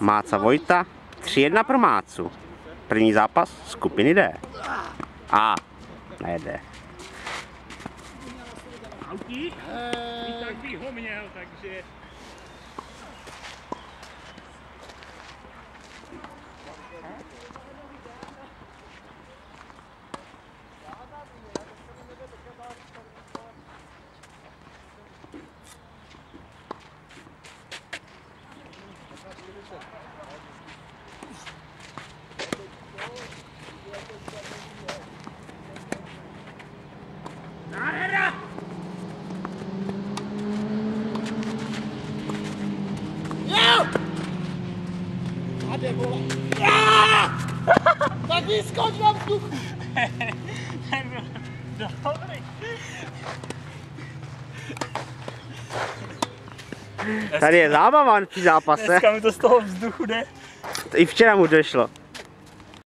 Máca Vojta, 3-1 pro Mácu. První zápas skupiny D. A, ne D. Autík? I tak bych ho měl, takže... Nádhera! Ade vole. Ah! Tak Tady je zábava při zápase. Dneska mi to z toho vzduchu jde. I včera mu došlo.